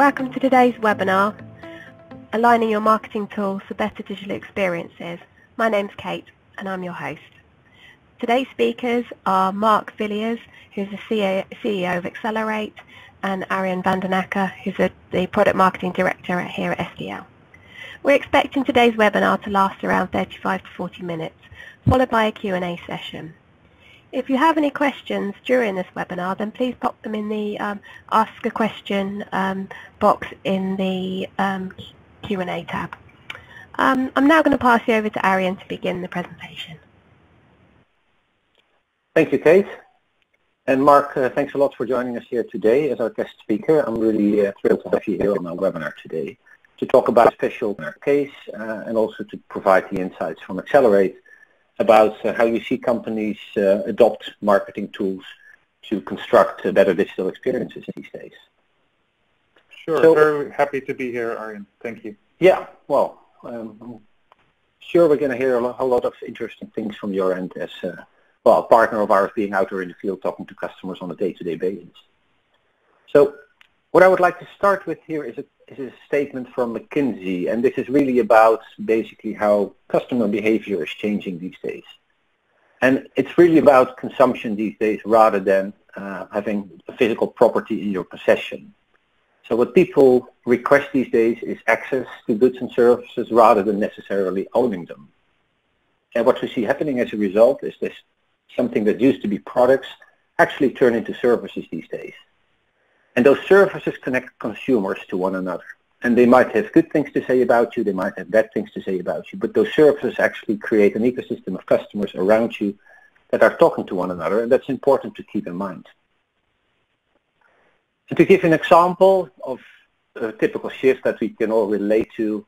Welcome to today's webinar, Aligning Your Marketing Tools for Better Digital Experiences. My name's Kate and I'm your host. Today's speakers are Marc Vieleers, who's the CEO of EXLRT, and Arjen van den Akker, who's a, the Product Marketing Director here at SDL. We're expecting today's webinar to last around 35 to 40 minutes, followed by a Q&A session. If you have any questions during this webinar, then please pop them in the um, Ask a Question um, box in the um, Q&A tab. Um, I'm now going to pass you over to Arjen to begin the presentation. Thank you, Kate. And Marc, uh, thanks a lot for joining us here today as our guest speaker. I'm really uh, thrilled to have you here on our webinar today to talk about a special case uh, and also to provide the insights from EXLRT about uh, how you see companies uh, adopt marketing tools to construct uh, better digital experiences these days. Sure, so, very happy to be here, Arjen. Thank you. Yeah, well, um, sure we're going to hear a lot of interesting things from your end as uh, well, a partner of ours being out there in the field talking to customers on a day-to-day -day basis. So what I would like to start with here is a is a statement from McKinsey, and this is really about basically how customer behavior is changing these days. And it's really about consumption these days rather than uh, having a physical property in your possession. So what people request these days is access to goods and services rather than necessarily owning them. And what we see happening as a result is this something that used to be products actually turn into services these days. And those services connect consumers to one another. And they might have good things to say about you, they might have bad things to say about you, but those services actually create an ecosystem of customers around you that are talking to one another, and that's important to keep in mind. And to give an example of a typical shift that we can all relate to,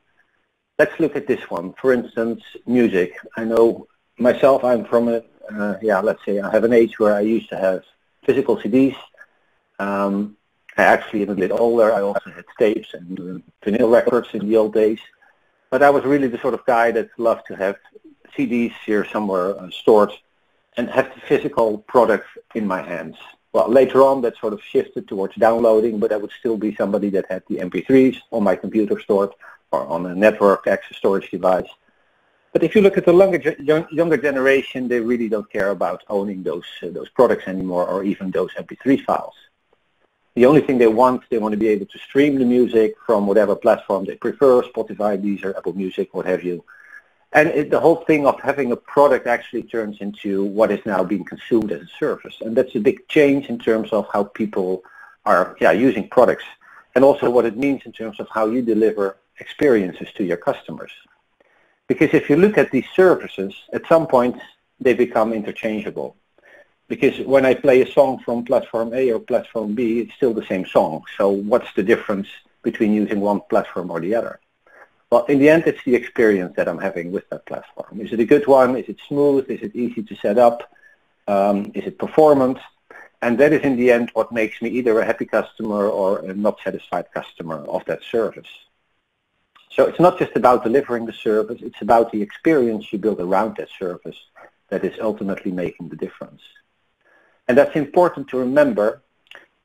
let's look at this one. For instance, music. I know myself, I'm from a, uh, yeah, let's say I have an age where I used to have physical CDs. Um, actually am a bit older. I also had tapes and vinyl records in the old days. But I was really the sort of guy that loved to have CDs here somewhere uh, stored and have the physical product in my hands. Well, later on that sort of shifted towards downloading, but I would still be somebody that had the MP3s on my computer stored or on a network access storage device. But if you look at the younger, younger generation, they really don't care about owning those, uh, those products anymore or even those MP3 files. The only thing they want, they want to be able to stream the music from whatever platform they prefer, Spotify, Deezer, Apple Music, what have you. And it, the whole thing of having a product actually turns into what is now being consumed as a service. And that's a big change in terms of how people are yeah, using products and also what it means in terms of how you deliver experiences to your customers. Because if you look at these services, at some point they become interchangeable because when I play a song from platform A or platform B, it's still the same song. So what's the difference between using one platform or the other? Well, in the end, it's the experience that I'm having with that platform. Is it a good one? Is it smooth? Is it easy to set up? Um, is it performant? And that is in the end what makes me either a happy customer or a not satisfied customer of that service. So it's not just about delivering the service, it's about the experience you build around that service that is ultimately making the difference. And that's important to remember.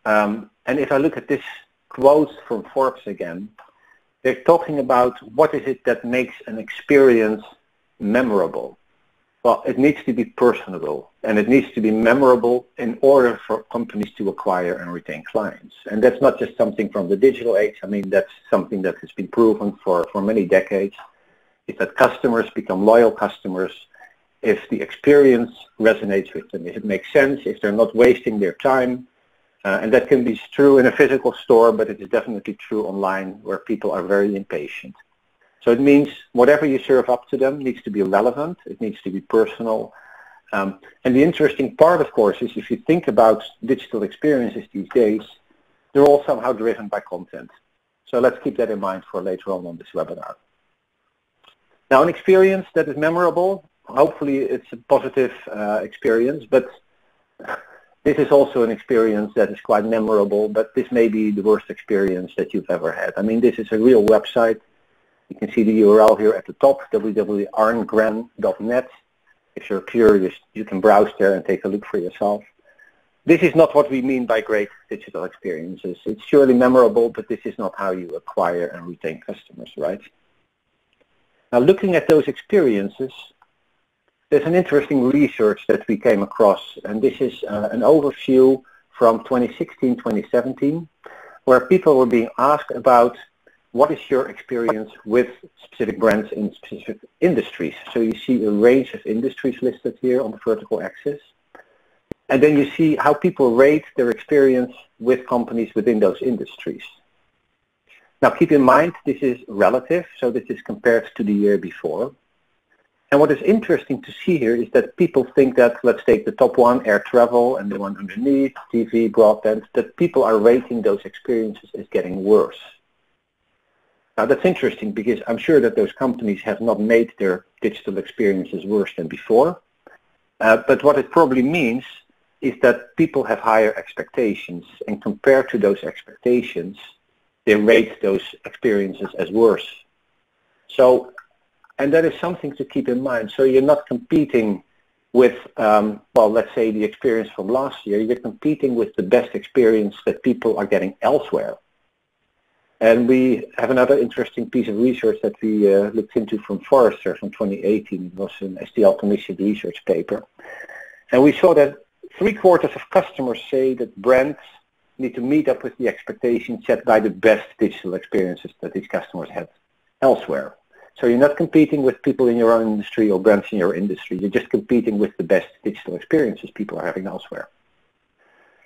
Um, and if I look at this quote from Forbes again, they're talking about what is it that makes an experience memorable. Well, it needs to be personable and it needs to be memorable in order for companies to acquire and retain clients. And that's not just something from the digital age. I mean, that's something that has been proven for, for many decades, is that customers become loyal customers if the experience resonates with them, if it makes sense, if they're not wasting their time. Uh, and that can be true in a physical store, but it is definitely true online where people are very impatient. So it means whatever you serve up to them needs to be relevant, it needs to be personal. Um, and the interesting part, of course, is if you think about digital experiences these days, they're all somehow driven by content. So let's keep that in mind for later on on this webinar. Now, an experience that is memorable hopefully it's a positive uh, experience, but this is also an experience that is quite memorable, but this may be the worst experience that you've ever had. I mean, this is a real website. You can see the URL here at the top, www.arngren.net. If you're curious, you can browse there and take a look for yourself. this is not what we mean by great digital experiences. It's surely memorable, but this is not how you acquire and retain customers, right? Now looking at those experiences, there's an interesting research that we came across, and this is uh, an overview from 2016-2017, where people were being asked about what is your experience with specific brands in specific industries. So you see a range of industries listed here on the vertical axis. And then you see how people rate their experience with companies within those industries. Now keep in mind this is relative, so this is compared to the year before. And what is interesting to see here is that people think that, let's take the top one, air travel, and the one underneath, TV, broadband, that people are rating those experiences as getting worse. Now that's interesting because I'm sure that those companies have not made their digital experiences worse than before. Uh, but what it probably means is that people have higher expectations and compared to those expectations, they rate those experiences as worse. So and that is something to keep in mind. So you're not competing with, um, well, let's say the experience from last year. You're competing with the best experience that people are getting elsewhere. And we have another interesting piece of research that we uh, looked into from Forrester from 2018. It was an SDL commissioned research paper. And we saw that three quarters of customers say that brands need to meet up with the expectations set by the best digital experiences that these customers had elsewhere. So you're not competing with people in your own industry or brands in your industry. You're just competing with the best digital experiences people are having elsewhere.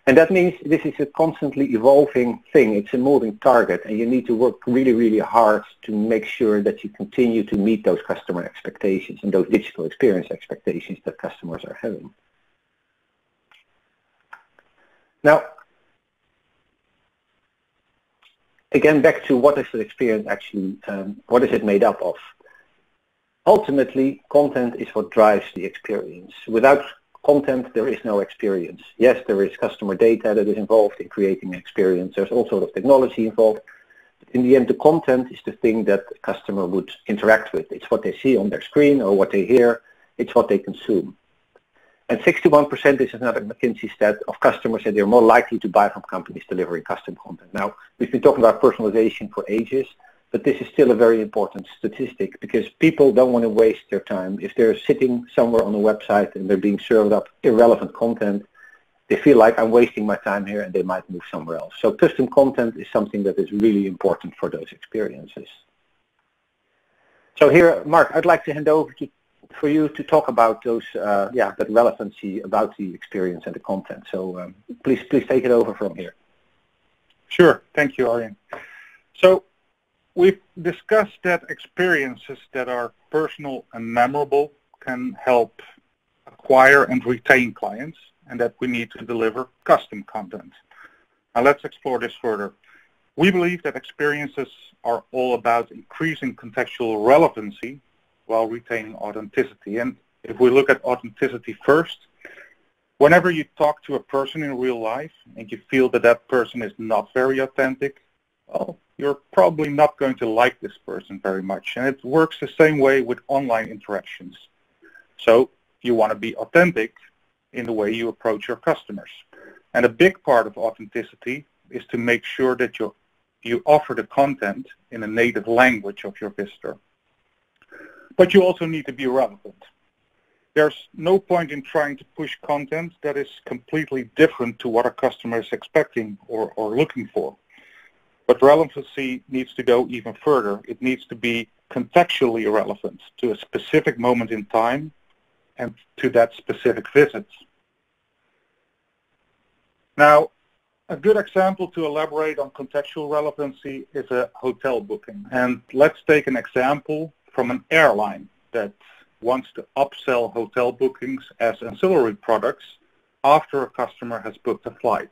And that means this is a constantly evolving thing. It's a moving target and you need to work really, really hard to make sure that you continue to meet those customer expectations and those digital experience expectations that customers are having. Now, again, back to what is the experience actually, um, what is it made up of? Ultimately, content is what drives the experience. Without content, there is no experience. Yes, there is customer data that is involved in creating experience. There's all sort of technology involved. But in the end, the content is the thing that the customer would interact with. It's what they see on their screen or what they hear. It's what they consume. And 61% is another McKinsey stat of customers that they're more likely to buy from companies delivering custom content. Now, we've been talking about personalization for ages, but this is still a very important statistic because people don't want to waste their time. If they're sitting somewhere on a website and they're being served up irrelevant content, they feel like I'm wasting my time here and they might move somewhere else. So custom content is something that is really important for those experiences. So here, Marc, I'd like to hand over to for you to talk about those, uh, yeah, that relevancy about the experience and the content. So um, please, please take it over from here. Sure. Thank you, Arjen. So we've discussed that experiences that are personal and memorable can help acquire and retain clients and that we need to deliver custom content. Now let's explore this further. We believe that experiences are all about increasing contextual relevancy while retaining authenticity. And if we look at authenticity first, whenever you talk to a person in real life and you feel that that person is not very authentic, well, you're probably not going to like this person very much. And it works the same way with online interactions. So you want to be authentic in the way you approach your customers. And a big part of authenticity is to make sure that you, you offer the content in a native language of your visitor. But you also need to be relevant. There's no point in trying to push content that is completely different to what a customer is expecting or, or looking for. But relevancy needs to go even further. It needs to be contextually relevant to a specific moment in time and to that specific visit. Now, a good example to elaborate on contextual relevancy is a hotel booking. And let's take an example from an airline that wants to upsell hotel bookings as ancillary products after a customer has booked a flight.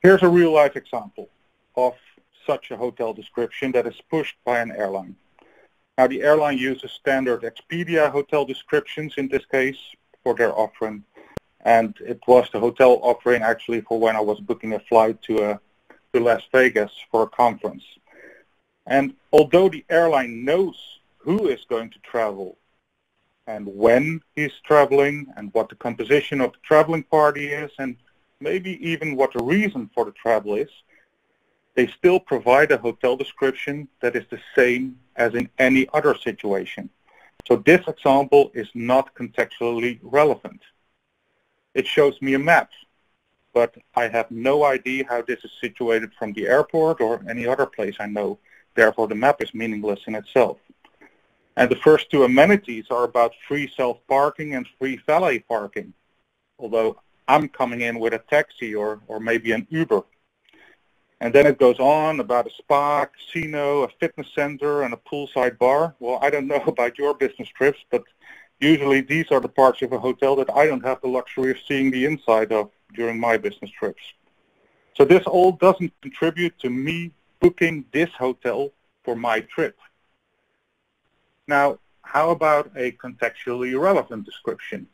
Here's a real-life example of such a hotel description that is pushed by an airline. Now, the airline uses standard Expedia hotel descriptions in this case for their offering, and it was the hotel offering actually for when I was booking a flight to, a, uh, to Las Vegas for a conference. And although the airline knows who is going to travel and when he's traveling and what the composition of the traveling party is and maybe even what the reason for the travel is, they still provide a hotel description that is the same as in any other situation. So this example is not contextually relevant. It shows me a map, but I have no idea how this is situated from the airport or any other place I know. Therefore, the map is meaningless in itself. And the first two amenities are about free self-parking and free valet parking, although I'm coming in with a taxi or, or maybe an Uber. And then it goes on about a spa, casino, a fitness center, and a poolside bar. Well, I don't know about your business trips, but usually these are the parts of a hotel that I don't have the luxury of seeing the inside of during my business trips. So this all doesn't contribute to me booking this hotel for my trip. Now, how about a contextually relevant description?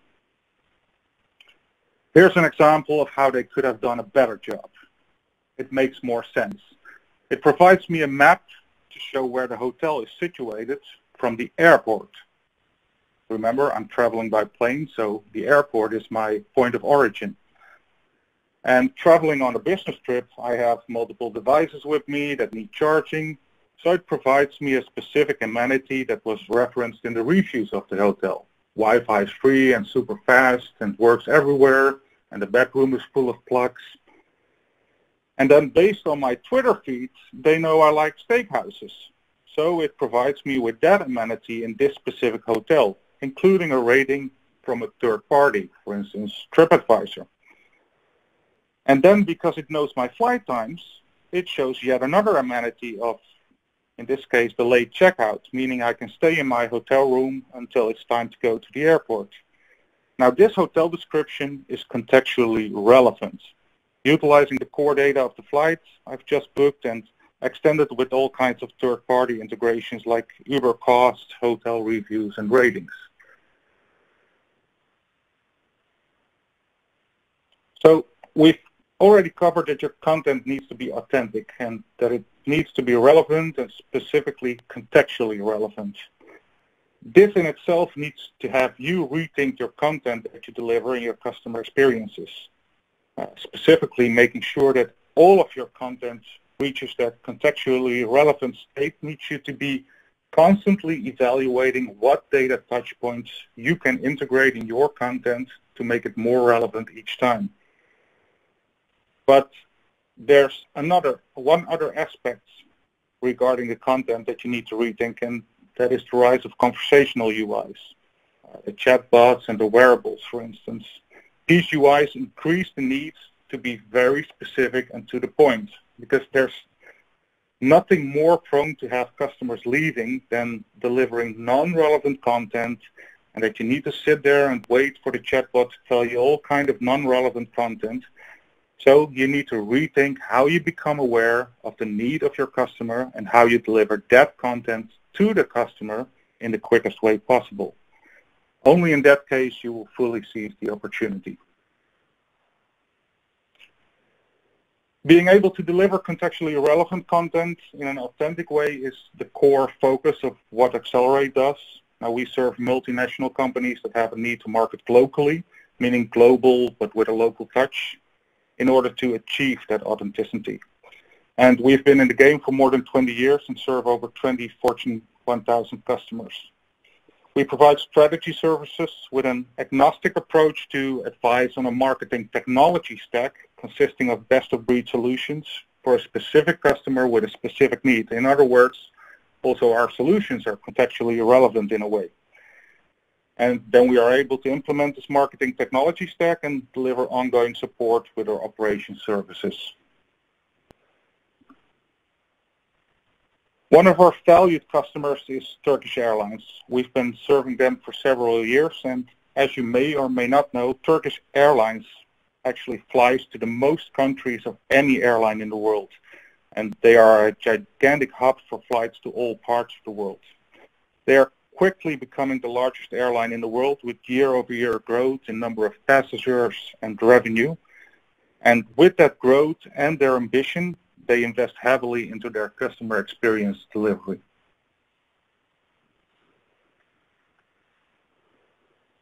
Here's an example of how they could have done a better job. It makes more sense. It provides me a map to show where the hotel is situated from the airport. Remember, I'm traveling by plane, so the airport is my point of origin. And traveling on a business trip, I have multiple devices with me that need charging, so it provides me a specific amenity that was referenced in the reviews of the hotel. Wi-Fi is free and super fast and works everywhere, and the bedroom is full of plugs. And then based on my Twitter feed, they know I like steakhouses. So it provides me with that amenity in this specific hotel, including a rating from a third party, for instance, TripAdvisor. And then because it knows my flight times, it shows yet another amenity of in this case, the late checkout, meaning I can stay in my hotel room until it's time to go to the airport. Now, this hotel description is contextually relevant, utilizing the core data of the flight I've just booked and extended with all kinds of third-party integrations like Uber costs, hotel reviews, and ratings. So we've already covered that your content needs to be authentic and that it needs to be relevant and specifically contextually relevant. This in itself needs to have you rethink your content that you deliver in your customer experiences. Uh, specifically making sure that all of your content reaches that contextually relevant state needs you to be constantly evaluating what data touchpoints you can integrate in your content to make it more relevant each time. But there's another one other aspect regarding the content that you need to rethink, and that is the rise of conversational UIs, uh, the chatbots and the wearables, for instance. These UIs increase the need to be very specific and to the point, because there's nothing more prone to have customers leaving than delivering non-relevant content and that you need to sit there and wait for the chatbot to tell you all kind of non-relevant content so you need to rethink how you become aware of the need of your customer and how you deliver that content to the customer in the quickest way possible. Only in that case you will fully seize the opportunity. Being able to deliver contextually relevant content in an authentic way is the core focus of what EXLRT does. Now we serve multinational companies that have a need to market locally, meaning global but with a local touch in order to achieve that authenticity. And we've been in the game for more than 20 years and serve over 20 Fortune 1000 customers. We provide strategy services with an agnostic approach to advise on a marketing technology stack consisting of best-of-breed solutions for a specific customer with a specific need. In other words, also our solutions are contextually relevant in a way. And then we are able to implement this marketing technology stack and deliver ongoing support with our operation services. One of our valued customers is Turkish Airlines. We've been serving them for several years and as you may or may not know, Turkish Airlines actually flies to the most countries of any airline in the world. And they are a gigantic hub for flights to all parts of the world. They are quickly becoming the largest airline in the world with year-over-year growth in number of passengers and revenue. And with that growth and their ambition, they invest heavily into their customer experience delivery.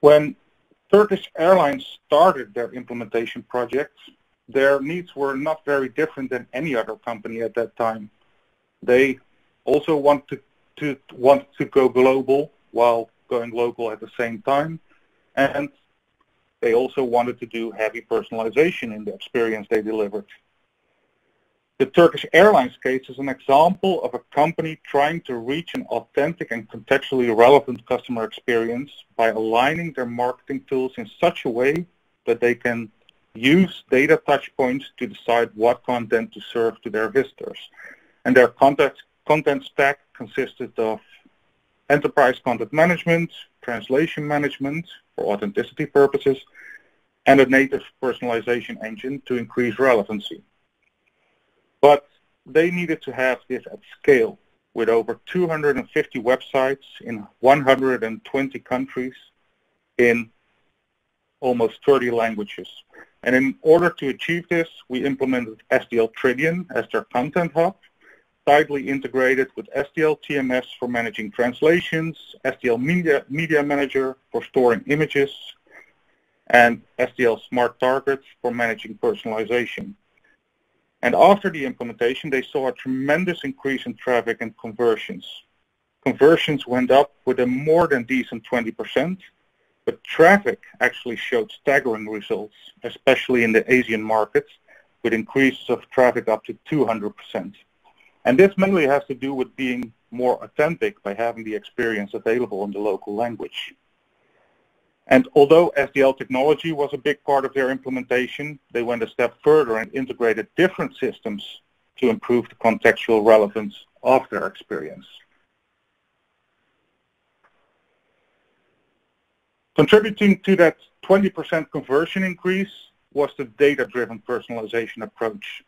When Turkish Airlines started their implementation projects, their needs were not very different than any other company at that time. They also wanted to, want to go global while going local at the same time, and they also wanted to do heavy personalization in the experience they delivered. The Turkish Airlines case is an example of a company trying to reach an authentic and contextually relevant customer experience by aligning their marketing tools in such a way that they can use data touchpoints to decide what content to serve to their visitors. And their content, content stack consisted of enterprise content management, translation management for authenticity purposes, and a native personalization engine to increase relevancy. But they needed to have this at scale with over 250 websites in 120 countries in almost 30 languages. And in order to achieve this, we implemented SDL Tridion as their content hub, tightly integrated with SDL TMS for managing translations, SDL Media, Media Manager for storing images, and SDL Smart Targets for managing personalization. And after the implementation, they saw a tremendous increase in traffic and conversions. Conversions went up with a more than decent 20%, but traffic actually showed staggering results, especially in the Asian markets, with increases of traffic up to 200%. And this mainly has to do with being more authentic by having the experience available in the local language. And although SDL technology was a big part of their implementation, they went a step further and integrated different systems to improve the contextual relevance of their experience. Contributing to that 20% conversion increase was the data-driven personalization approach.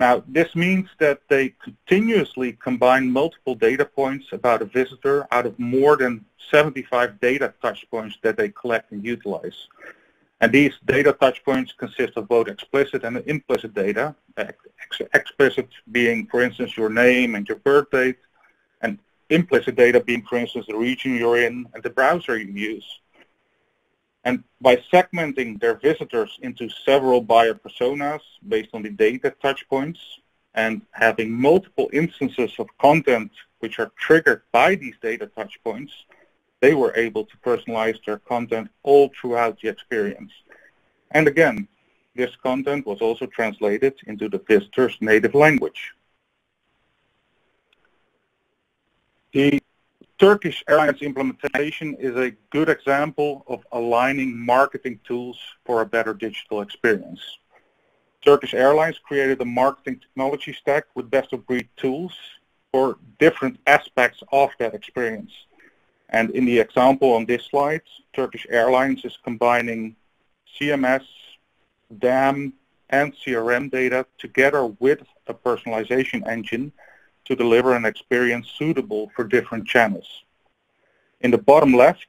Now, this means that they continuously combine multiple data points about a visitor out of more than 75 data touchpoints that they collect and utilize. And these data touchpoints consist of both explicit and implicit data, explicit being, for instance, your name and your birth date, and implicit data being, for instance, the region you're in and the browser you use. And by segmenting their visitors into several buyer personas based on the data touchpoints and having multiple instances of content which are triggered by these data touchpoints, they were able to personalize their content all throughout the experience. And again, this content was also translated into the visitor's native language. The Turkish Airlines implementation is a good example of aligning marketing tools for a better digital experience. Turkish Airlines created a marketing technology stack with best-of-breed tools for different aspects of that experience. And in the example on this slide, Turkish Airlines is combining CMS, DAM, and CRM data together with a personalization engine to deliver an experience suitable for different channels. In the bottom left,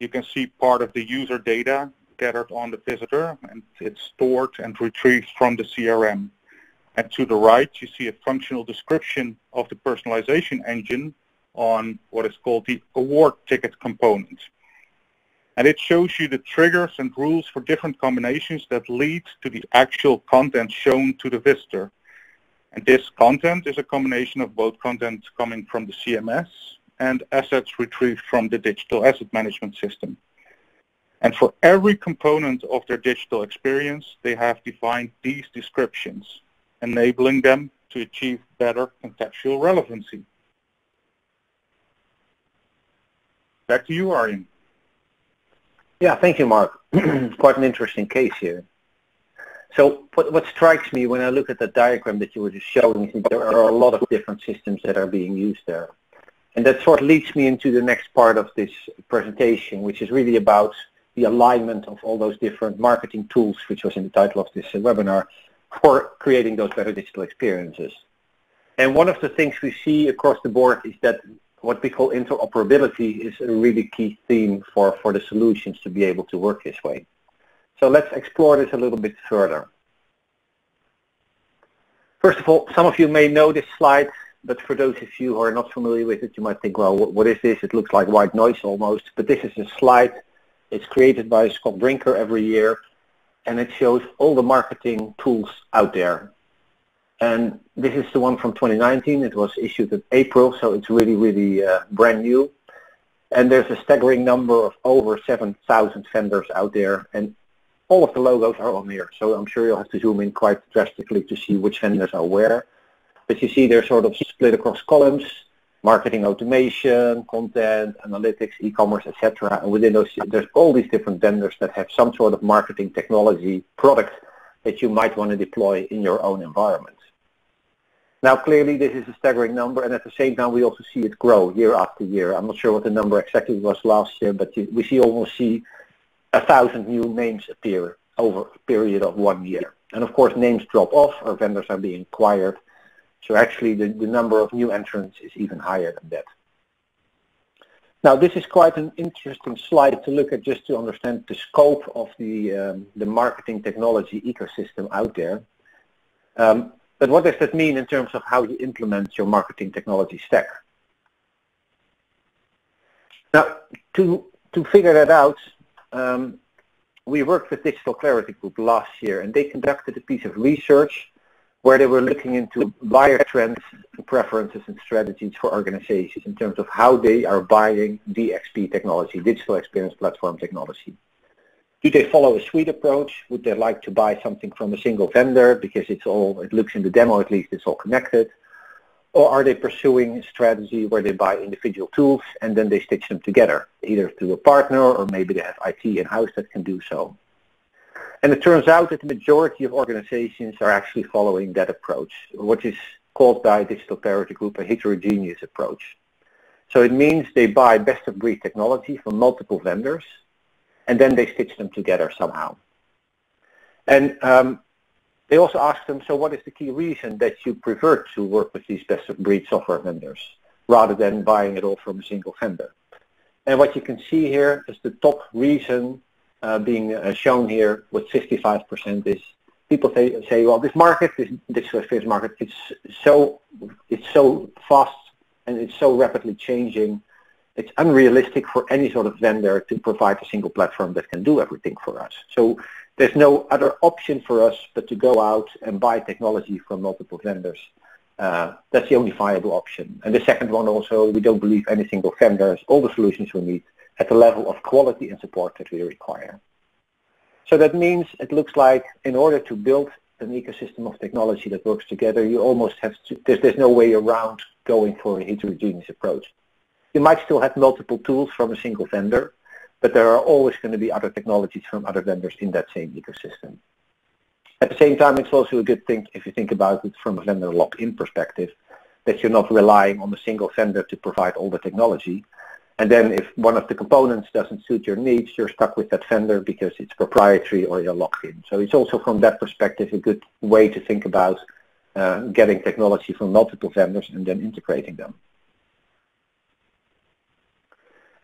you can see part of the user data gathered on the visitor, and it's stored and retrieved from the CRM. And to the right, you see a functional description of the personalization engine on what is called the award ticket component. And it shows you the triggers and rules for different combinations that lead to the actual content shown to the visitor. And this content is a combination of both content coming from the CMS and assets retrieved from the digital asset management system. And for every component of their digital experience, they have defined these descriptions, enabling them to achieve better contextual relevancy. Back to you, Arjen. Yeah, thank you, Marc. Quite an interesting case here. So what, what strikes me when I look at the diagram that you were just showing is there are a lot of different systems that are being used there. And that sort of leads me into the next part of this presentation, which is really about the alignment of all those different marketing tools, which was in the title of this uh, webinar, for creating those better digital experiences. And one of the things we see across the board is that what we call interoperability is a really key theme for, for the solutions to be able to work this way. So let's explore this a little bit further. First of all, some of you may know this slide, but for those of you who are not familiar with it, you might think, well, what is this? It looks like white noise almost, but this is a slide It's created by Scott Brinker every year, and it shows all the marketing tools out there. And this is the one from 2019. It was issued in April, so it's really, really uh, brand new. And there's a staggering number of over 7,000 vendors out there, and all of the logos are on here. So I'm sure you'll have to zoom in quite drastically to see which vendors are where. But you see they're sort of split across columns, marketing automation, content, analytics, e-commerce, etc. And within those, there's all these different vendors that have some sort of marketing technology product that you might want to deploy in your own environment. Now, clearly, this is a staggering number, and at the same time, we also see it grow year after year. I'm not sure what the number exactly was last year, but we see almost see a thousand new names appear over a period of one year. And of course, names drop off, or vendors are being acquired. So actually, the, the number of new entrants is even higher than that. Now, this is quite an interesting slide to look at just to understand the scope of the, um, the marketing technology ecosystem out there. Um, but what does that mean in terms of how you implement your marketing technology stack? Now, to, to figure that out, um, we worked with Digital Clarity Group last year, and they conducted a piece of research where they were looking into buyer trends, preferences, and strategies for organizations in terms of how they are buying DXP technology, digital experience platform technology. Do they follow a suite approach? Would they like to buy something from a single vendor because it's all, it looks in the demo at least, it's all connected? Or are they pursuing a strategy where they buy individual tools and then they stitch them together, either through a partner or maybe they have IT in-house that can do so? And it turns out that the majority of organizations are actually following that approach, which is called by Digital Clarity Group a heterogeneous approach. So it means they buy best-of-breed technology from multiple vendors and then they stitch them together somehow. And um, they also ask them, so what is the key reason that you prefer to work with these best-of-breed software vendors rather than buying it all from a single vendor? And what you can see here is the top reason uh, being uh, shown here with 55% is people say, say, well, this market, this digital experience market, it's so, it's so fast and it's so rapidly changing it's unrealistic for any sort of vendor to provide a single platform that can do everything for us. So there's no other option for us but to go out and buy technology from multiple vendors. Uh, that's the only viable option. And the second one also, we don't believe any single vendor has all the solutions we need at the level of quality and support that we require. So that means it looks like in order to build an ecosystem of technology that works together, you almost have to, there's, there's no way around going for a heterogeneous approach. You might still have multiple tools from a single vendor, but there are always going to be other technologies from other vendors in that same ecosystem. At the same time, it's also a good thing if you think about it from a vendor lock-in perspective, that you're not relying on a single vendor to provide all the technology. And then if one of the components doesn't suit your needs, you're stuck with that vendor because it's proprietary or you're locked in. So it's also from that perspective a good way to think about uh, getting technology from multiple vendors and then integrating them.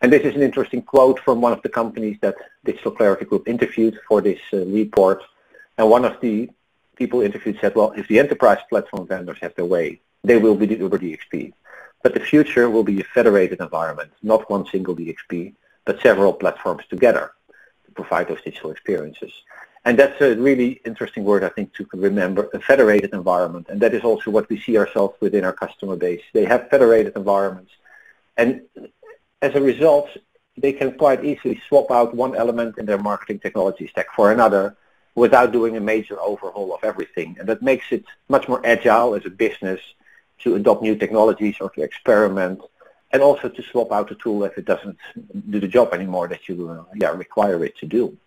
And this is an interesting quote from one of the companies that Digital Clarity Group interviewed for this uh, report. And one of the people interviewed said, well, if the enterprise platform vendors have their way, they will be the Uber DXP. But the future will be a federated environment, not one single DXP, but several platforms together to provide those digital experiences. And that's a really interesting word, I think, to remember, a federated environment. And that is also what we see ourselves within our customer base. They have federated environments. And as a result, they can quite easily swap out one element in their marketing technology stack for another without doing a major overhaul of everything. And that makes it much more agile as a business to adopt new technologies or to experiment and also to swap out a tool if it doesn't do the job anymore that you uh, yeah, require it to do.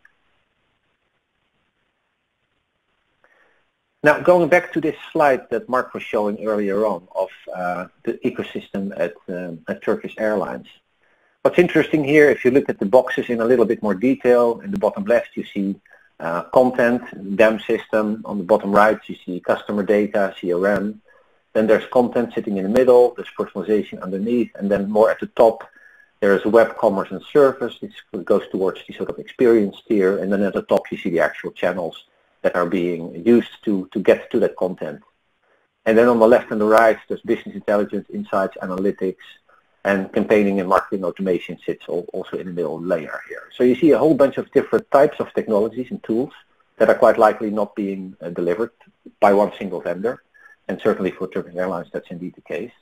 Now, going back to this slide that Marc was showing earlier on of uh, the ecosystem at, um, at Turkish Airlines, What's interesting here, if you look at the boxes in a little bit more detail, in the bottom left you see uh, content, DAM system. On the bottom right you see customer data, CRM. Then there's content sitting in the middle, there's personalization underneath, and then more at the top there's web commerce and service. This goes towards the sort of experience tier, and then at the top you see the actual channels that are being used to, to get to that content. And then on the left and the right, there's business intelligence, insights, analytics, and campaigning and marketing automation sits also in the middle layer here. So you see a whole bunch of different types of technologies and tools that are quite likely not being uh, delivered by one single vendor. And certainly for Turkish Airlines, that's indeed the case.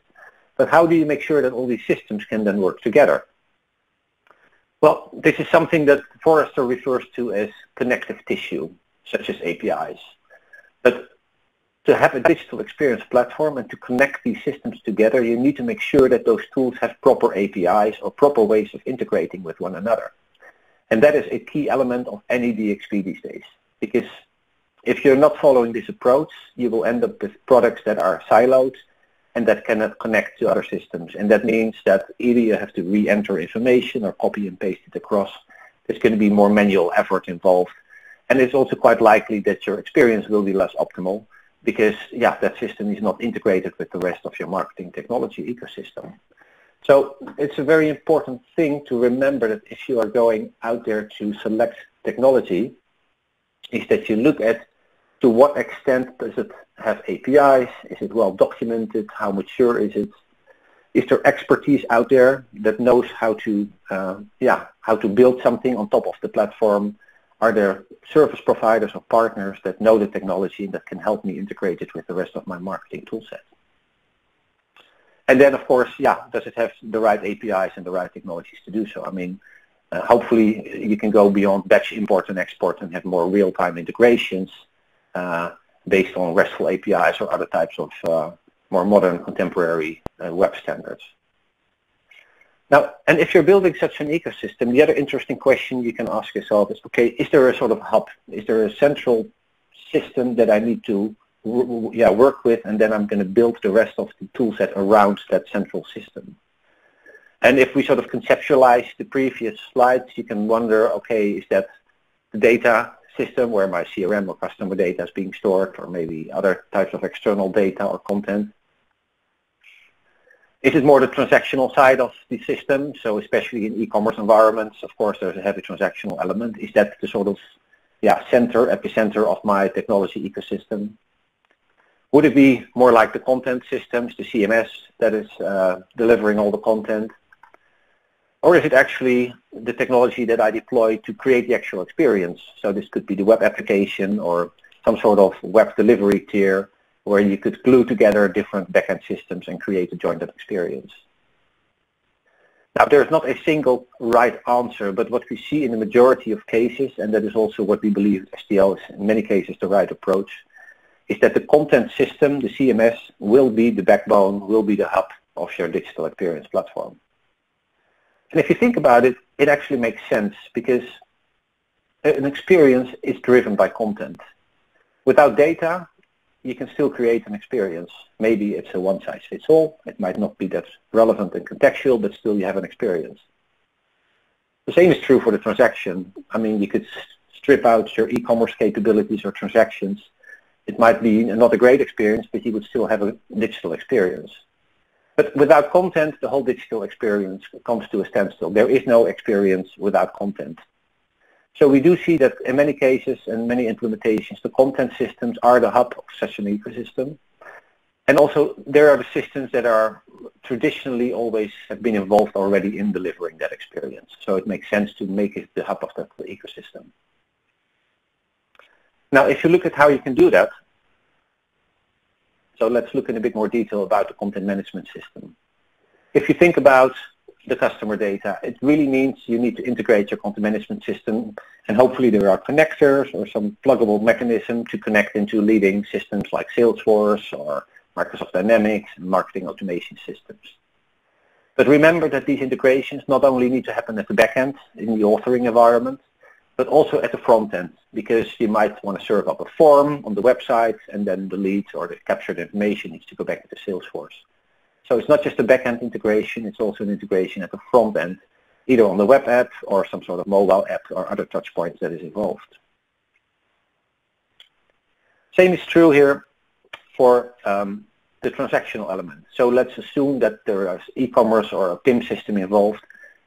But how do you make sure that all these systems can then work together? Well, this is something that Forrester refers to as connective tissue, such as APIs. But to have a digital experience platform and to connect these systems together, you need to make sure that those tools have proper APIs or proper ways of integrating with one another. And that is a key element of any DXP these days. Because if you're not following this approach, you will end up with products that are siloed and that cannot connect to other systems. And that means that either you have to re-enter information or copy and paste it across. There's going to be more manual effort involved. And it's also quite likely that your experience will be less optimal because yeah, that system is not integrated with the rest of your marketing technology ecosystem. So it's a very important thing to remember that if you are going out there to select technology, is that you look at to what extent does it have APIs? Is it well documented? How mature is it? Is there expertise out there that knows how to, uh, yeah, how to build something on top of the platform? Are there service providers or partners that know the technology and that can help me integrate it with the rest of my marketing toolset? And then, of course, yeah, does it have the right APIs and the right technologies to do so? I mean, uh, hopefully you can go beyond batch import and export and have more real-time integrations uh, based on RESTful APIs or other types of uh, more modern contemporary uh, web standards. Now, and if you're building such an ecosystem, the other interesting question you can ask yourself is, okay, is there a sort of hub? Is there a central system that I need to yeah, work with and then I'm going to build the rest of the toolset around that central system? And if we sort of conceptualize the previous slides, you can wonder, okay, is that the data system where my CRM or customer data is being stored or maybe other types of external data or content? Is it more the transactional side of the system? So especially in e-commerce environments, of course, there's a heavy transactional element. Is that the sort of yeah, center, epicenter of my technology ecosystem? Would it be more like the content systems, the CMS that is uh, delivering all the content? Or is it actually the technology that I deploy to create the actual experience? So this could be the web application or some sort of web delivery tier where you could glue together different backend systems and create a joined experience. Now there's not a single right answer, but what we see in the majority of cases, and that is also what we believe SDL is in many cases the right approach, is that the content system, the CMS, will be the backbone, will be the hub of your digital experience platform. And if you think about it, it actually makes sense because an experience is driven by content. Without data, you can still create an experience. Maybe it's a one-size-fits-all. It might not be that relevant and contextual, but still you have an experience. The same is true for the transaction. I mean, you could strip out your e-commerce capabilities or transactions. It might be not a great experience, but you would still have a digital experience. But without content, the whole digital experience comes to a standstill. There is no experience without content. So we do see that in many cases and many implementations, the content systems are the hub of such an ecosystem. And also there are the systems that are traditionally always have been involved already in delivering that experience. So it makes sense to make it the hub of that ecosystem. Now, if you look at how you can do that, so let's look in a bit more detail about the content management system. If you think about the customer data, it really means you need to integrate your content management system and hopefully there are connectors or some pluggable mechanism to connect into leading systems like Salesforce or Microsoft Dynamics and marketing automation systems. But remember that these integrations not only need to happen at the back end in the authoring environment, but also at the front end because you might want to serve up a form on the website and then the lead or the captured information needs to go back to Salesforce. So it's not just a back-end integration, it's also an integration at the front end, either on the web app or some sort of mobile app or other touch points that is involved. Same is true here for um, the transactional element. So let's assume that there is e-commerce or a PIM system involved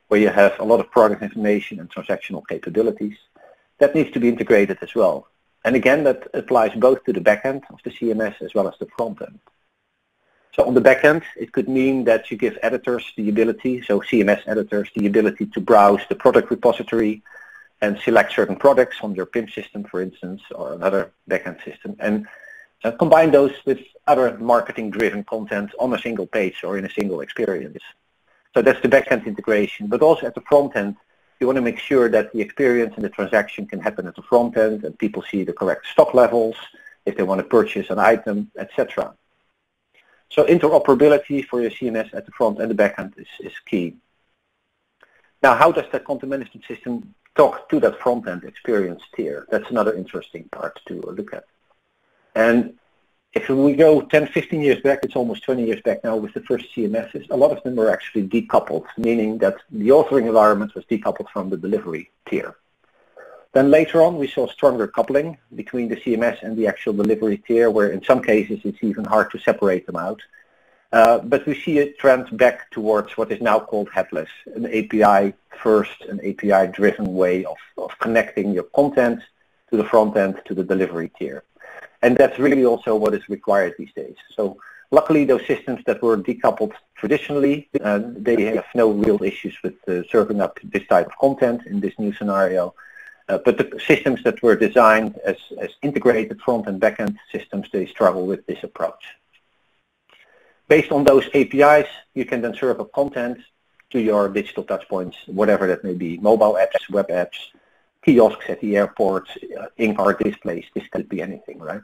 where you have a lot of product information and transactional capabilities. That needs to be integrated as well. And again, that applies both to the back end of the CMS as well as the front end. So on the back end, it could mean that you give editors the ability, so CMS editors, the ability to browse the product repository and select certain products on your PIM system, for instance, or another backend system, and uh, combine those with other marketing-driven content on a single page or in a single experience. So that's the backend integration. But also at the front end, you want to make sure that the experience and the transaction can happen at the front end and people see the correct stock levels if they want to purchase an item, etc. So interoperability for your CMS at the front and the backend is, is key. Now, how does that content management system talk to that front-end experience tier? That's another interesting part to look at. And if we go 10, 15 years back, it's almost 20 years back now with the first CMSs, a lot of them were actually decoupled, meaning that the authoring environment was decoupled from the delivery tier. Then later on, we saw stronger coupling between the CMS and the actual delivery tier, where in some cases it's even hard to separate them out. Uh, but we see a trend back towards what is now called headless, an API first, an API driven way of, of connecting your content to the front end to the delivery tier. And that's really also what is required these days. So luckily those systems that were decoupled traditionally, uh, they have no real issues with uh, serving up this type of content in this new scenario. Uh, but the systems that were designed as, as integrated front and back end systems, they struggle with this approach. Based on those APIs, you can then serve up content to your digital touchpoints, whatever that may be, mobile apps, web apps, kiosks at the airport, uh, in-car displays, this could be anything, right?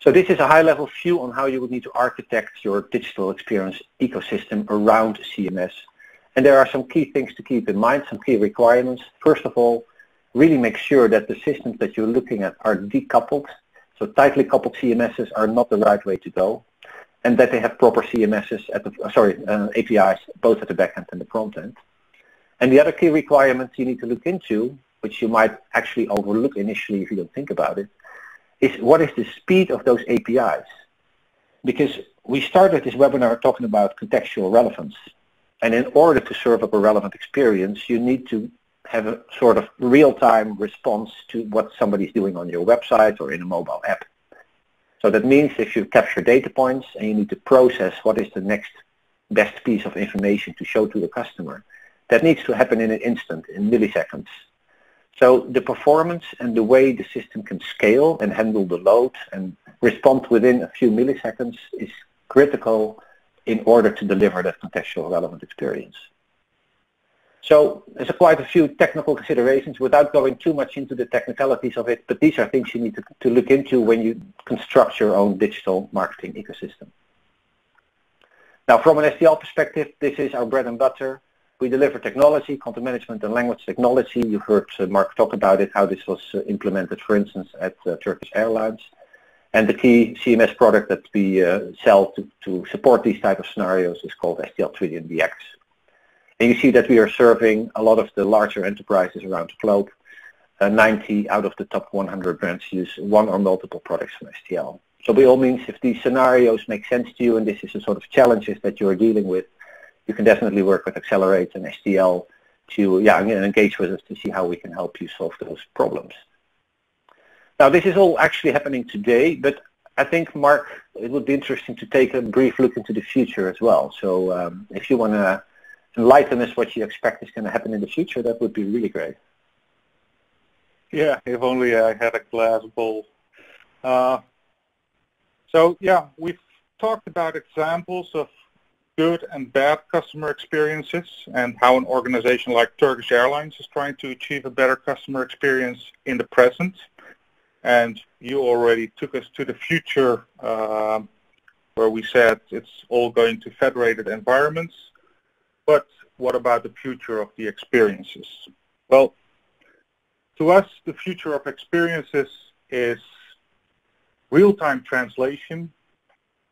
So this is a high-level view on how you would need to architect your digital experience ecosystem around CMS. And there are some key things to keep in mind, some key requirements. First of all, really make sure that the systems that you're looking at are decoupled. So tightly coupled CMSs are not the right way to go. And that they have proper CMSs at the, sorry, uh, APIs, both at the backend and the front end. And the other key requirements you need to look into which you might actually overlook initially if you don't think about it, is what is the speed of those APIs? Because we started this webinar talking about contextual relevance. And in order to serve up a relevant experience, you need to have a sort of real-time response to what somebody's doing on your website or in a mobile app. So that means if you capture data points and you need to process what is the next best piece of information to show to the customer, that needs to happen in an instant, in milliseconds. So the performance and the way the system can scale and handle the load and respond within a few milliseconds is critical in order to deliver that contextual relevant experience. So there's quite a few technical considerations without going too much into the technicalities of it, but these are things you need to, to look into when you construct your own digital marketing ecosystem. Now from an SDL perspective, this is our bread and butter. We deliver technology, content management and language technology. You heard uh, Marc talk about it, how this was uh, implemented, for instance, at uh, Turkish Airlines. And the key CMS product that we uh, sell to, to support these type of scenarios is called SDL Tridion DX. And you see that we are serving a lot of the larger enterprises around the globe. Uh, 90 out of the top 100 brands use one or multiple products from SDL. So by all means, if these scenarios make sense to you and this is the sort of challenges that you're dealing with, you can definitely work with EXLRT and SDL to yeah, engage with us to see how we can help you solve those problems. Now this is all actually happening today, but I think Marc, it would be interesting to take a brief look into the future as well. So um, if you want to enlighten us what you expect is going to happen in the future, that would be really great. Yeah, if only I had a glass bowl. Uh, so yeah, we've talked about examples of good and bad customer experiences and how an organization like Turkish Airlines is trying to achieve a better customer experience in the present. And you already took us to the future uh, where we said it's all going to federated environments. But what about the future of the experiences? Well, to us, the future of experiences is real-time translation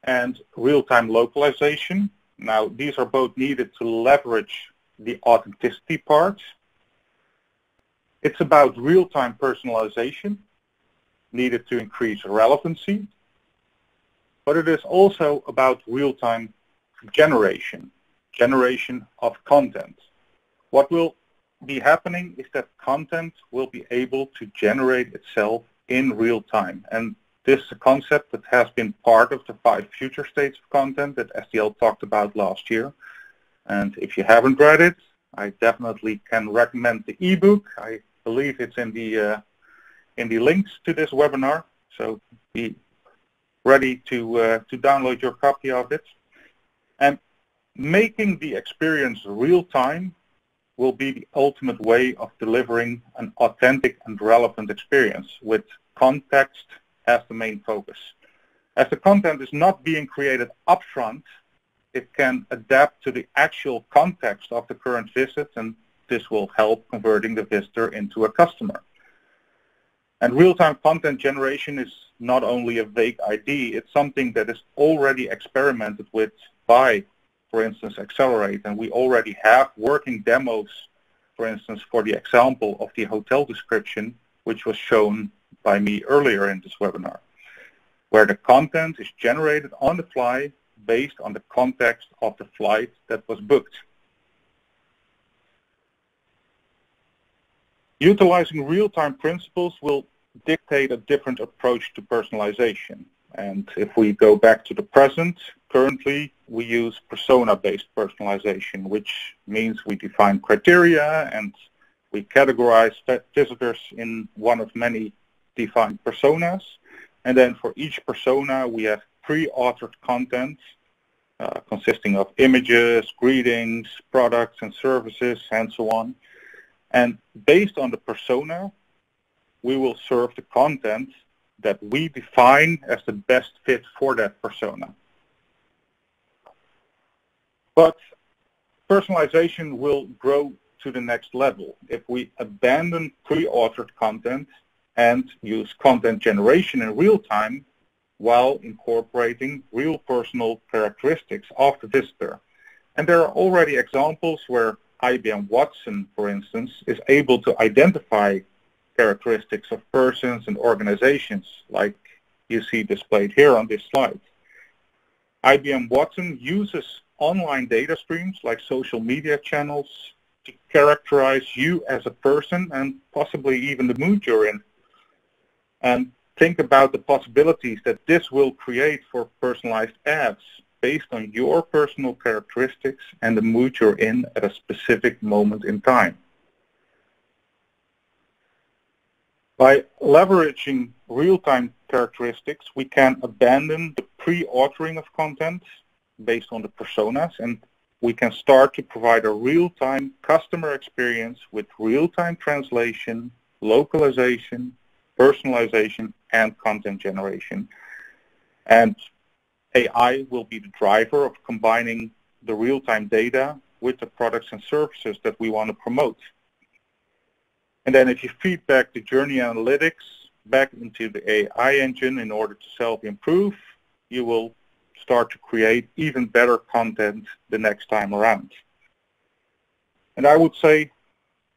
and real-time localization now, these are both needed to leverage the authenticity part. It's about real-time personalization needed to increase relevancy, but it is also about real-time generation, generation of content. What will be happening is that content will be able to generate itself in real time. And This is a concept that has been part of the five future states of content that SDL talked about last year. And if you haven't read it, I definitely can recommend the ebook. I believe it's in the uh, in the links to this webinar. So be ready to uh, to download your copy of it. Making the experience real time will be the ultimate way of delivering an authentic and relevant experience with context as the main focus. As the content is not being created upfront, it can adapt to the actual context of the current visit and this will help converting the visitor into a customer. And real-time content generation is not only a vague idea, it's something that is already experimented with by, for instance, EXLRT. And we already have working demos, for instance, for the example of the hotel description, which was shown by me earlier in this webinar, where the content is generated on the fly based on the context of the flight that was booked. Utilizing real-time principles will dictate a different approach to personalization. And if we go back to the present, currently we use persona-based personalization, which means we define criteria and we categorize visitors in one of many defined personas. And then for each persona, we have pre-authored content uh, consisting of images, greetings, products and services, and so on. And based on the persona, we will serve the content that we define as the best fit for that persona. But personalization will grow to the next level. If we abandon pre-authored content and use content generation in real time while incorporating real personal characteristics of the visitor. And there are already examples where IBM Watson, for instance, is able to identify characteristics of persons and organizations like you see displayed here on this slide. IBM Watson uses online data streams like social media channels to characterize you as a person and possibly even the mood you're in. And think about the possibilities that this will create for personalized ads based on your personal characteristics and the mood you're in at a specific moment in time. By leveraging real-time characteristics, we can abandon the pre-authoring of content based on the personas and we can start to provide a real-time customer experience with real-time translation, localization, personalization, and content generation. And AI will be the driver of combining the real-time data with the products and services that we want to promote. And then if you feed back the journey analytics back into the AI engine in order to self-improve, you will start to create even better content the next time around. And I would say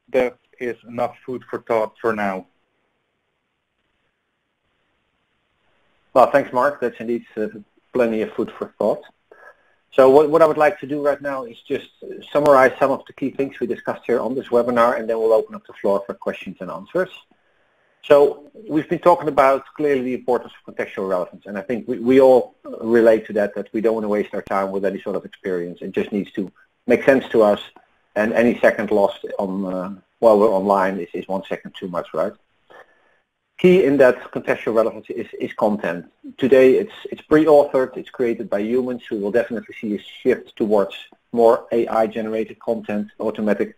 that is enough food for thought for now. Well, thanks, Marc. That's indeed uh, plenty of food for thought. So what, what I would like to do right now is just summarize some of the key things we discussed here on this webinar, and then we'll open up the floor for questions and answers. So we've been talking about clearly the importance of contextual relevance, and I think we, we all relate to that, that we don't want to waste our time with any sort of experience. It just needs to make sense to us, and any second lost on uh, while we're online is, is one second too much, right? key in that contextual relevance is, is content. Today it's, it's pre-authored, it's created by humans. We will definitely see a shift towards more AI-generated content, automatic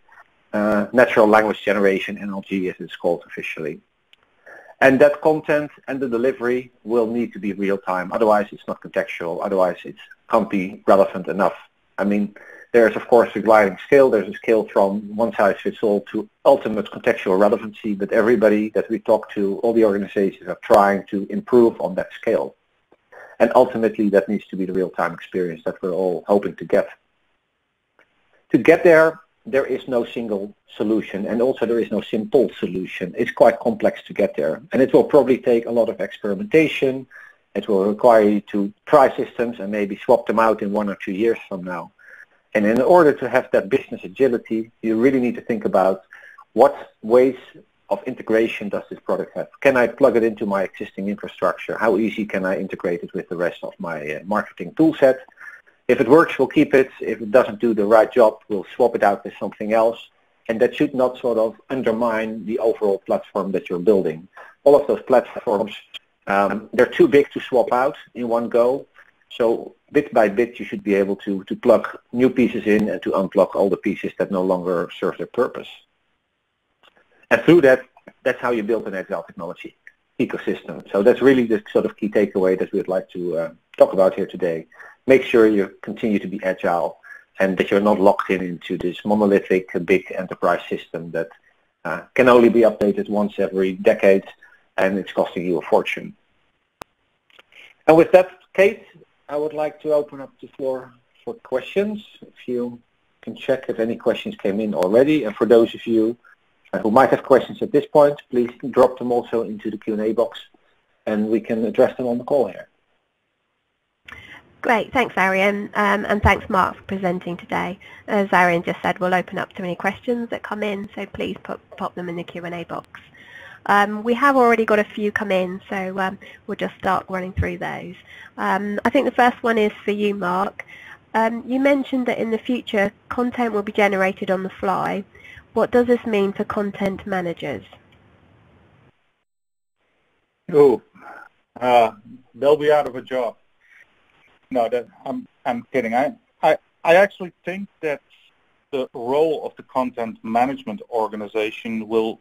uh, natural language generation, NLG as it's called officially. And that content and the delivery will need to be real-time. Otherwise it's not contextual. Otherwise it can't be relevant enough. I mean, there's of course a gliding scale. There's a scale from one size fits all to ultimate contextual relevancy, but everybody that we talk to, all the organizations are trying to improve on that scale. And ultimately that needs to be the real-time experience that we're all hoping to get. To get there, there is no single solution and also there is no simple solution. It's quite complex to get there and it will probably take a lot of experimentation. It will require you to try systems and maybe swap them out in one or two years from now. And in order to have that business agility, you really need to think about what ways of integration does this product have? Can I plug it into my existing infrastructure? How easy can I integrate it with the rest of my uh, marketing toolset? If it works, we'll keep it. If it doesn't do the right job, we'll swap it out with something else. And that should not sort of undermine the overall platform that you're building. All of those platforms, um, they're too big to swap out in one go. So bit by bit, you should be able to, to plug new pieces in and to unplug all the pieces that no longer serve their purpose. And through that, that's how you build an agile technology ecosystem. So that's really the sort of key takeaway that we'd like to uh, talk about here today. Make sure you continue to be agile and that you're not locked in into this monolithic big enterprise system that uh, can only be updated once every decade and it's costing you a fortune. And with that, Kate, I would like to open up the floor for questions. If you can check if any questions came in already. And for those of you uh, who might have questions at this point, please drop them also into the Q&A box and we can address them on the call here. Great, thanks Arjen, um, and thanks Marc for presenting today. As Arjen just said, we'll open up to any questions that come in, so please put, pop them in the Q&A box. Um, we have already got a few come in, so um, we'll just start running through those. Um, I think the first one is for you, Marc. Um, you mentioned that in the future, content will be generated on the fly. What does this mean for content managers? Oh, uh, they'll be out of a job. No, that, I'm, I'm kidding. I, I, I actually think that the role of the content management organization will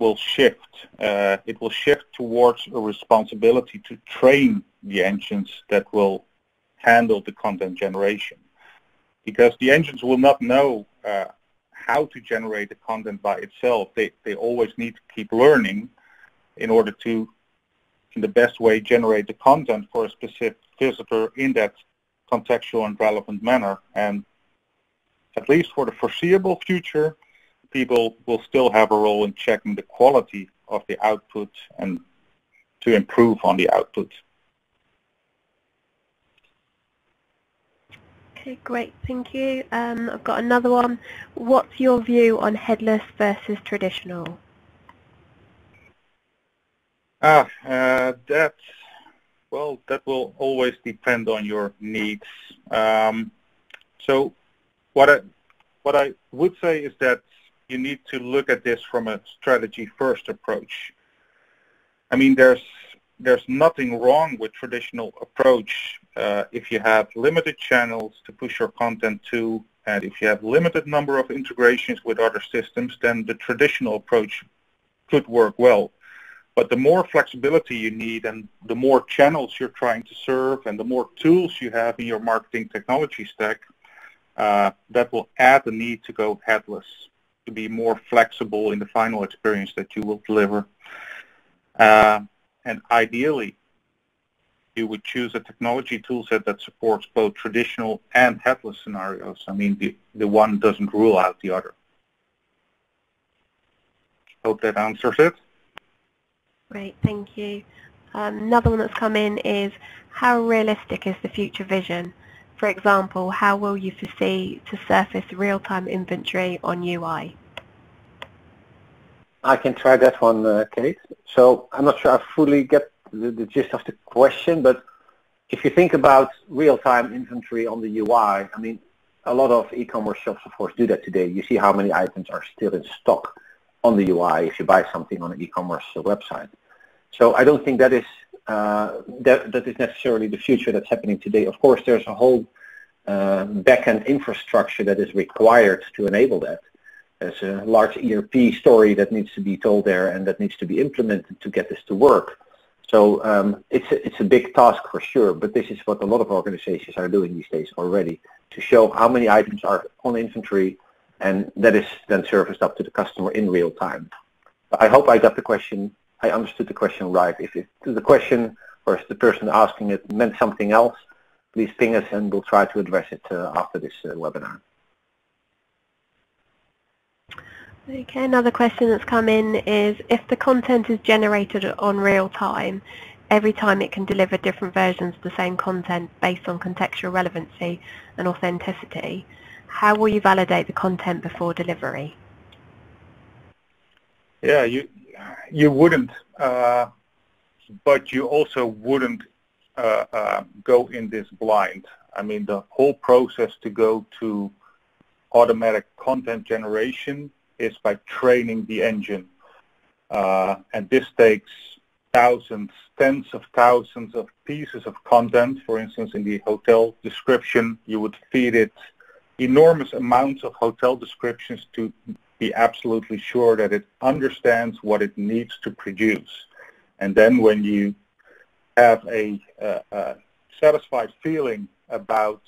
will shift. Uh, it will shift towards a responsibility to train the engines that will handle the content generation. Because the engines will not know uh, how to generate the content by itself. They, they always need to keep learning in order to, in the best way, generate the content for a specific visitor in that contextual and relevant manner. And at least for the foreseeable future, people will still have a role in checking the quality of the output and to improve on the output. Okay, great, thank you. Um, I've got another one. What's your view on headless versus traditional? Ah, uh, that's, well, that will always depend on your needs. Um, so what I, what I would say is that you need to look at this from a strategy first approach. I mean, there's there's nothing wrong with traditional approach uh, if you have limited channels to push your content to, and if you have limited number of integrations with other systems, then the traditional approach could work well. But the more flexibility you need and the more channels you're trying to serve and the more tools you have in your marketing technology stack, uh, that will add the need to go headless to be more flexible in the final experience that you will deliver. Uh, and ideally, you would choose a technology toolset that supports both traditional and headless scenarios. I mean, the, the one doesn't rule out the other. Hope that answers it. Great, thank you. Um, another one that's come in is, how realistic is the future vision? For example, how will you foresee to surface real-time inventory on UI? I can try that one, uh, Kate. So I'm not sure I fully get the, the gist of the question, but if you think about real-time inventory on the UI, I mean, a lot of e-commerce shops, of course, do that today. You see how many items are still in stock on the UI if you buy something on an e-commerce website. So I don't think that is uh, that, that is necessarily the future that's happening today. Of course, there's a whole uh, backend infrastructure that is required to enable that. There's a large ERP story that needs to be told there and that needs to be implemented to get this to work. So um, it's, a, it's a big task for sure, but this is what a lot of organizations are doing these days already to show how many items are on inventory and that is then serviced up to the customer in real time. I hope I got the question I understood the question right. If it, the question or if the person asking it meant something else, please ping us and we'll try to address it uh, after this uh, webinar. Okay, another question that's come in is if the content is generated on real time, every time it can deliver different versions of the same content based on contextual relevancy and authenticity, how will you validate the content before delivery? Yeah, you you wouldn't, uh, but you also wouldn't uh, uh, go in this blind. I mean, the whole process to go to automatic content generation is by training the engine. Uh, and this takes thousands, tens of thousands of pieces of content. For instance, in the hotel description, you would feed it enormous amounts of hotel descriptions to be absolutely sure that it understands what it needs to produce. And then when you have a, a, a satisfied feeling about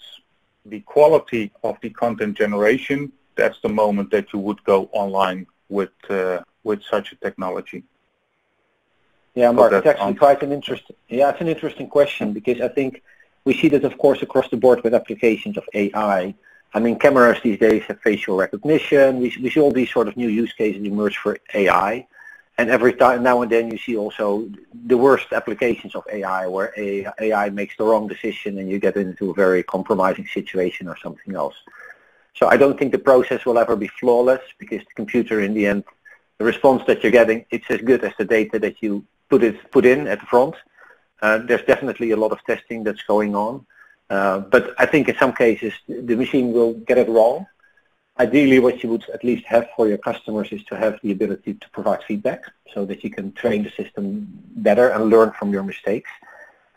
the quality of the content generation, that's the moment that you would go online with uh, with such a technology. Yeah, Marc, it's actually quite an interesting. Yeah, it's an interesting question because I think we see that, of course, across the board with applications of AI. I mean, cameras these days have facial recognition. We, we see all these sort of new use cases emerge for AI. And every time now and then you see also the worst applications of AI where AI makes the wrong decision and you get into a very compromising situation or something else. So I don't think the process will ever be flawless because the computer in the end, the response that you're getting, it's as good as the data that you put it put in at the front. Uh, there's definitely a lot of testing that's going on. Uh, but I think in some cases the machine will get it wrong Ideally, what you would at least have for your customers is to have the ability to provide feedback so that you can train the system better and learn from your mistakes.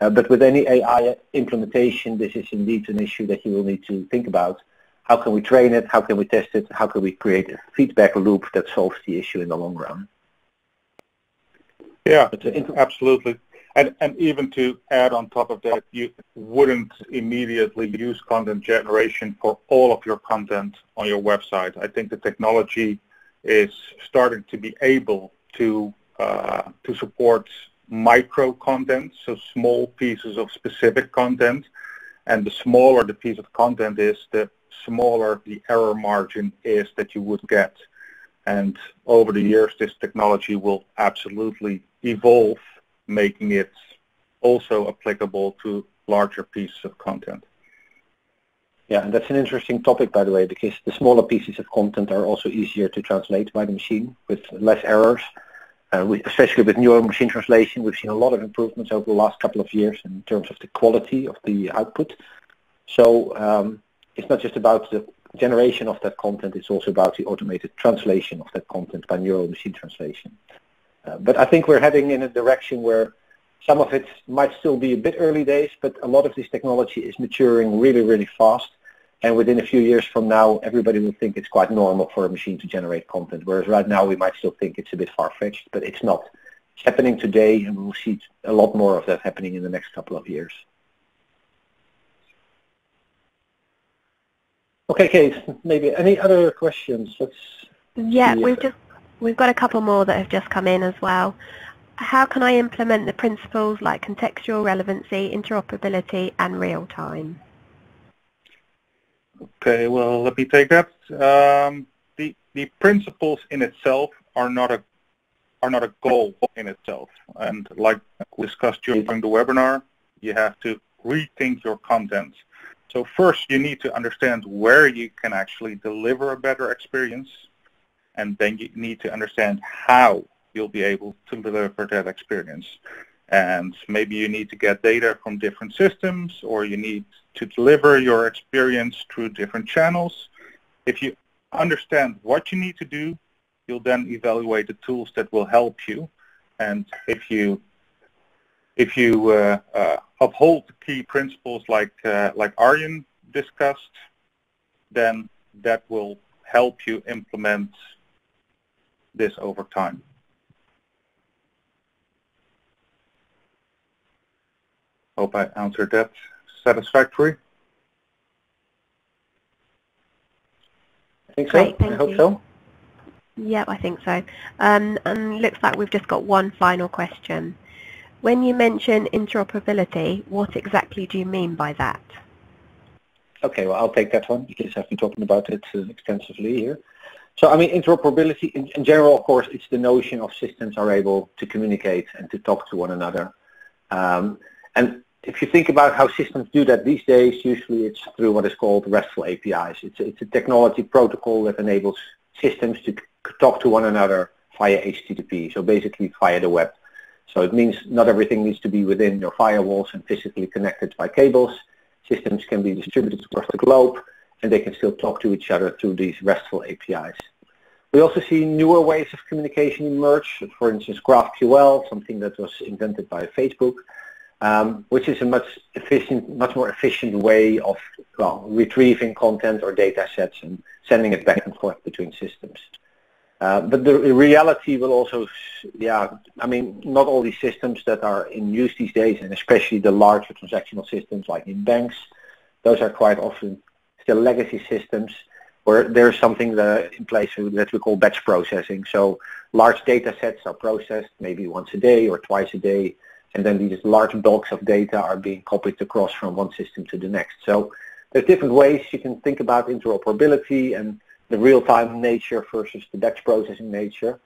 Uh, but with any AI implementation, this is indeed an issue that you will need to think about. How can we train it? How can we test it? How can we create a feedback loop that solves the issue in the long run? Yeah, absolutely. And, and even to add on top of that, you wouldn't immediately use content generation for all of your content on your website. I think the technology is starting to be able to uh, to support micro content, so small pieces of specific content. And the smaller the piece of content is, the smaller the error margin is that you would get. And over the years, this technology will absolutely evolve making it also applicable to larger pieces of content. Yeah, and that's an interesting topic, by the way, because the smaller pieces of content are also easier to translate by the machine with less errors. Uh, we, especially with neural machine translation, we've seen a lot of improvements over the last couple of years in terms of the quality of the output. So um, it's not just about the generation of that content, it's also about the automated translation of that content by neural machine translation. Uh, but I think we're heading in a direction where some of it might still be a bit early days, but a lot of this technology is maturing really, really fast. And within a few years from now, everybody will think it's quite normal for a machine to generate content, whereas right now we might still think it's a bit far-fetched, but it's not. It's happening today, and we'll see a lot more of that happening in the next couple of years. Okay, Kate, maybe any other questions? Let's yeah, we've just We've got a couple more that have just come in as well. How can I implement the principles like contextual relevancy, interoperability, and real time? Okay, well, let me take that. Um, the the principles in itself are not a are not a goal in itself, and like discussed during the webinar, you have to rethink your content. So first, you need to understand where you can actually deliver a better experience and then you need to understand how you'll be able to deliver that experience. And maybe you need to get data from different systems or you need to deliver your experience through different channels. If you understand what you need to do, you'll then evaluate the tools that will help you. And if you if you uh, uh, uphold the key principles like uh, like Arjen discussed, then that will help you implement this over time. Hope I answered that satisfactory. I think so. Great, I hope you. so. Yep, I think so. Um, and looks like we've just got one final question. When you mention interoperability, what exactly do you mean by that? Okay, well, I'll take that one because I've been talking about it uh, extensively here. So I mean, interoperability in, in, general, of course, it's the notion of systems are able to communicate and to talk to one another. Um, and if you think about how systems do that these days, usually it's through what is called RESTful APIs. It's it's a technology protocol that enables systems to talk to one another via HTTP, so basically via the web. So it means not everything needs to be within your firewalls and physically connected by cables. Systems can be distributed across the globe and they can still talk to each other through these RESTful APIs. We also see newer ways of communication emerge, for instance GraphQL, something that was invented by Facebook, um, which is a much efficient, much more efficient way of well, retrieving content or data sets and sending it back and forth between systems. Uh, but the reality will also, yeah, I mean, not all these systems that are in use these days, and especially the larger transactional systems like in banks, those are quite often still legacy systems where there's something that in place that we call batch processing. So large data sets are processed maybe once a day or twice a day, and then these large bulks of data are being copied across from one system to the next. So there's different ways you can think about interoperability and the real-time nature versus the batch processing nature.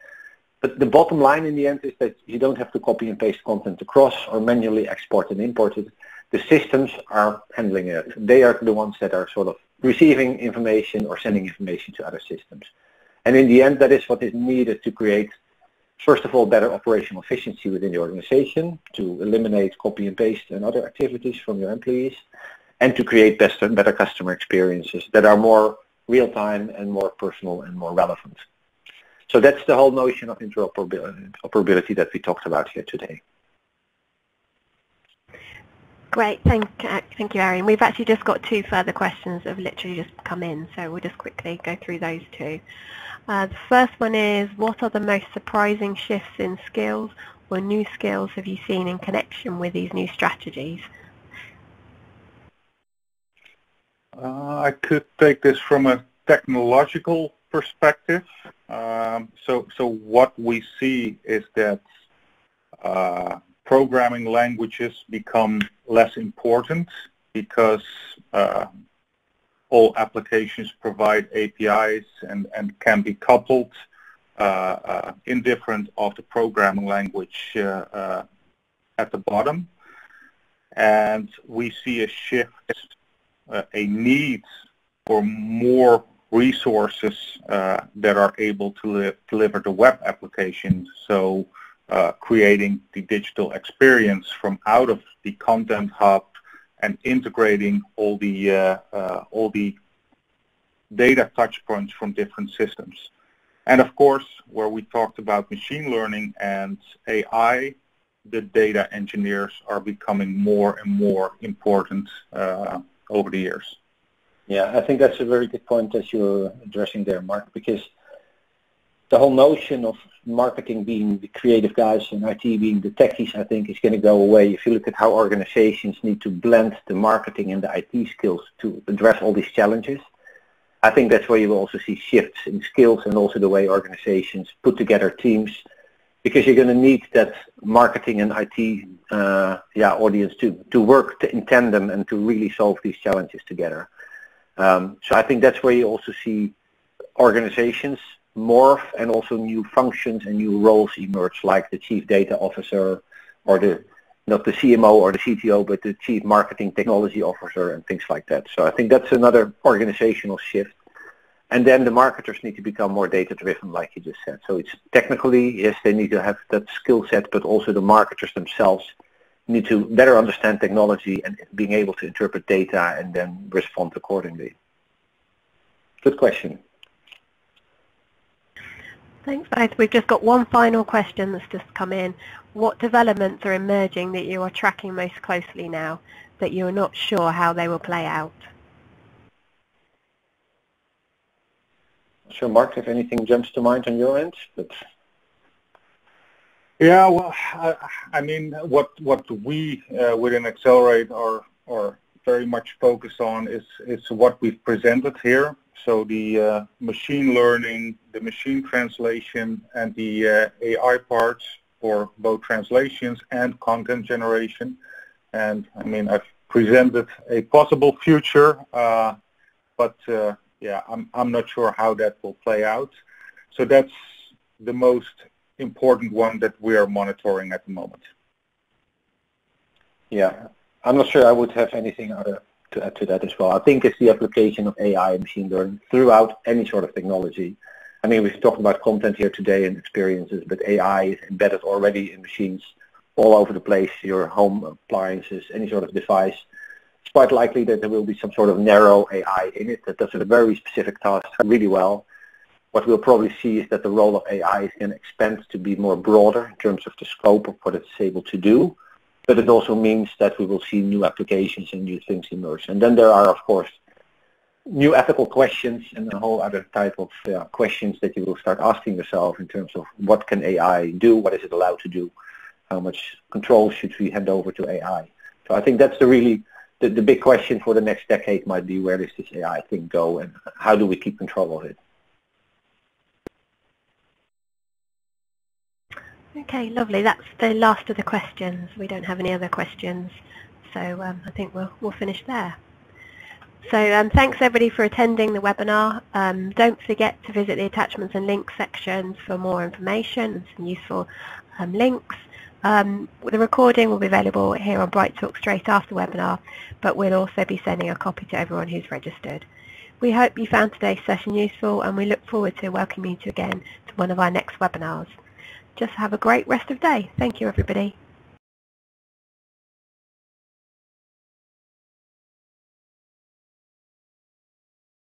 But the bottom line in the end is that you don't have to copy and paste content across or manually export and import it. The systems are handling it. They are the ones that are sort of receiving information or sending information to other systems. And in the end, that is what is needed to create, first of all, better operational efficiency within the organization, to eliminate copy and paste and other activities from your employees, and to create better, better customer experiences that are more real-time and more personal and more relevant. So that's the whole notion of interoperability that we talked about here today. Great, thank, uh, thank you, Arjen. We've actually just got two further questions that have literally just come in, so we'll just quickly go through those two. Uh, the first one is, what are the most surprising shifts in skills or new skills have you seen in connection with these new strategies? Uh, I could take this from a technological perspective. Um, so, so what we see is that uh, programming languages become less important because uh, all applications provide APIs and, and can be coupled uh, uh, indifferent of the programming language uh, uh, at the bottom. And we see a shift a need for more resources uh, that are able to deliver the web application. So uh, creating the digital experience from out of the content hub and integrating all the uh, uh, all the data touchpoints from different systems. And of course, where we talked about machine learning and AI, the data engineers are becoming more and more important uh, over the years. Yeah, I think that's a very good point that you're addressing there, Marc, because the whole notion of marketing being the creative guys and IT being the techies, I think, is going to go away. If you look at how organizations need to blend the marketing and the IT skills to address all these challenges, I think that's where you will also see shifts in skills and also the way organizations put together teams because you're going to need that marketing and IT uh, yeah, audience to, to work to, in tandem and to really solve these challenges together. Um, so I think that's where you also see organizations morph and also new functions and new roles emerge like the chief data officer or the not the CMO or the CTO but the chief marketing technology officer and things like that. So I think that's another organizational shift and then the marketers need to become more data-driven, like you just said. So it's technically, yes, they need to have that skill set, but also the marketers themselves need to better understand technology and being able to interpret data and then respond accordingly. Good question. Thanks, both. We've just got one final question that's just come in. What developments are emerging that you are tracking most closely now that you're not sure how they will play out? Sure, Marc, if anything jumps to mind on your end. But yeah, well, I, I mean, what what we uh, within EXLRT are are very much focused on is is what we've presented here. So the uh, machine learning, the machine translation, and the uh, AI parts for both translations and content generation. And I mean, I've presented a possible future, uh, but uh, yeah, I'm, I'm not sure how that will play out. So that's the most important one that we are monitoring at the moment. Yeah, I'm not sure I would have anything other to add to that as well. I think it's the application of AI and machine learning throughout any sort of technology. I mean, we've talked about content here today and experiences, but AI is embedded already in machines all over the place, your home appliances, any sort of device. It's quite likely that there will be some sort of narrow AI in it that does a very specific task really well. What we'll probably see is that the role of AI is going to expand to be more broader in terms of the scope of what it's able to do. But it also means that we will see new applications and new things emerge. And then there are, of course, new ethical questions and a whole other type of uh, questions that you will start asking yourself in terms of what can AI do, what is it allowed to do, how much control should we hand over to AI. So I think that's the really the, the big question for the next decade might be where does this AI thing go and how do we keep control of it. Okay, lovely. That's the last of the questions. We don't have any other questions, so um, I think we'll, we'll finish there. So um, thanks everybody for attending the webinar. Um, don't forget to visit the attachments and links sections for more information and some useful um, links. Um, the recording will be available here on BrightTalk straight after the webinar, but we'll also be sending a copy to everyone who's registered. We hope you found today's session useful and we look forward to welcoming you again to one of our next webinars. Just have a great rest of day. Thank you everybody.